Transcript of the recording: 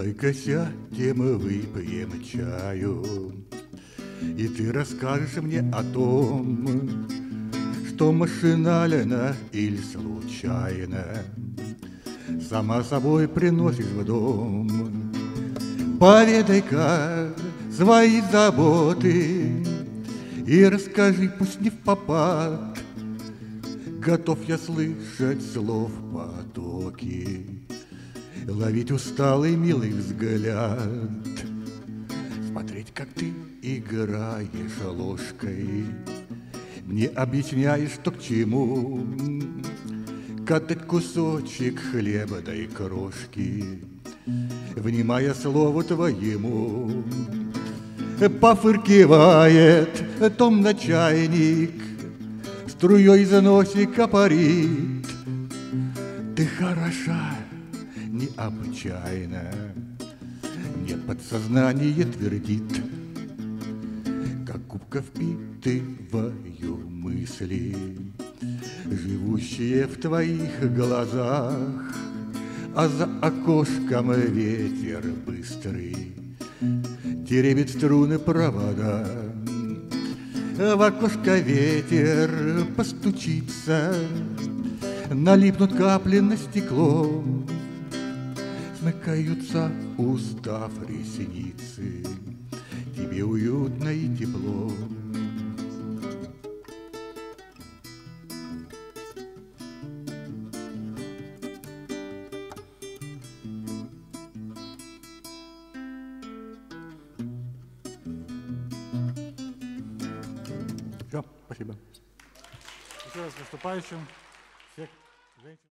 Давай-ка сядем, выпьем чаю, И ты расскажешь мне о том, Что машинально или случайно Сама собой приносишь в дом. Поведай-ка свои заботы И расскажи, пусть не в попад, Готов я слышать слов потоки, Ловить усталый милый взгляд, Смотреть, как ты играешь ложкой, Не объясняешь, что к чему, Катать кусочек хлеба да и крошки, Внимая слову твоему. Пофыркивает томно чайник, Струей за носика парит. Ты хороша, необычайно, Мне подсознание твердит, Как губка впитываю мысли, Живущие в твоих глазах, А за окошком ветер быстрый Теребит струны провода. В окошко ветер постучится, Налипнут капли на стекло, Смыкаются устав ресницы, Тебе уютно и тепло. Все, спасибо. Еще раз выступающим. Всех женщин.